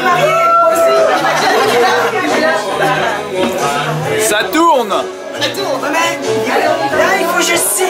pas marié Ça tourne Mais là, il faut que je signe.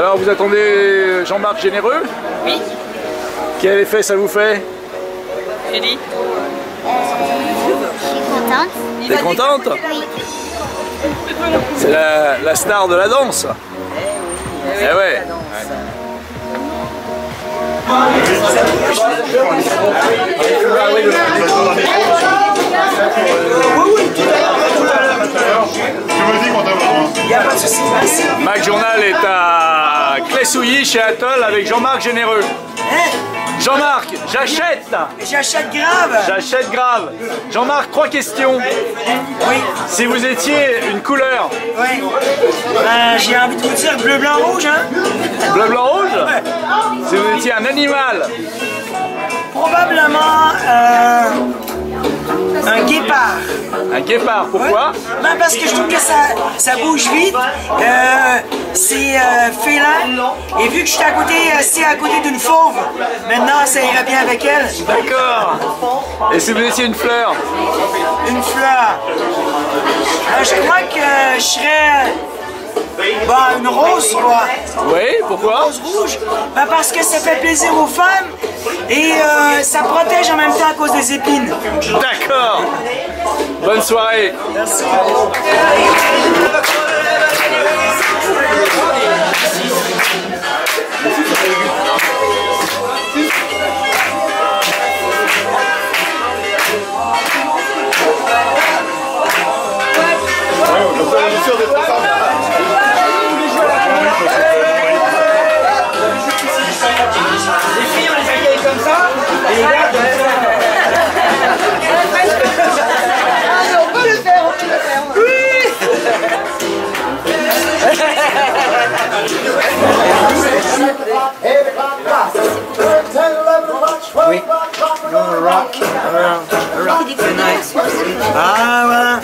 Alors vous attendez Jean-Marc Généreux Oui. Quel effet ça vous fait Julie Je suis contente. T'es contente C'est la, la star de la danse Eh ouais pas de souci, merci. Mac Journal est à Clessouilly chez Atoll avec Jean-Marc Généreux. Hein Jean-Marc, j'achète J'achète grave. J'achète grave Jean-Marc, trois questions. Oui, Si vous étiez une couleur, oui. Ben, J'ai envie de vous dire bleu, blanc, rouge, hein. bleu, blanc, rouge Si vous étiez un animal, Probablement euh, un guépard. un guépard, pourquoi? Ben parce que je trouve que ça, ça bouge vite, euh, c'est euh, félin, et vu que je suis à côté, assis à côté d'une fauve, maintenant ça irait bien avec elle. D'accord Et si vous étiez une fleur? Une fleur. Euh, je crois que je serais ben, une rose, quoi. Oui, pourquoi? Rose rouge. Ben parce que ça fait plaisir aux femmes et euh, ça protège en même temps à cause des épines. D'accord Bonne soirée Merci. Les rock around, rock the night. Ah voilà.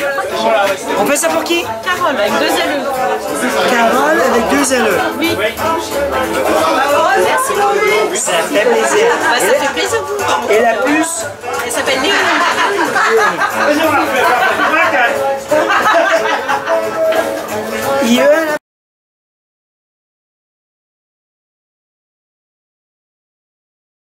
On fait ça pour qui? Carole avec deux LE. Carole avec deux LE. Oui. Merci beaucoup. Ça fait plaisir. Bah, ça fait plaisir vous. Et la puce? Elle s'appelle Léonie.